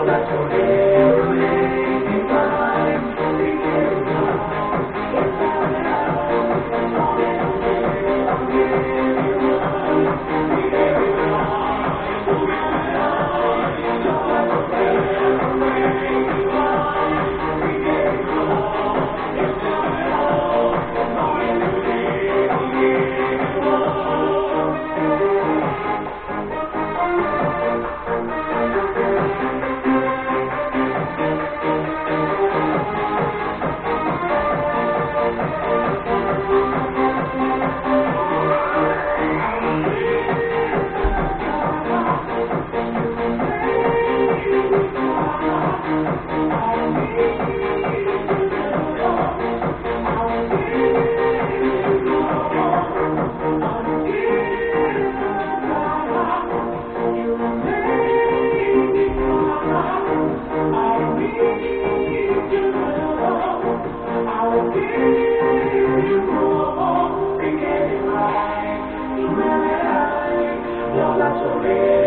corazones. okay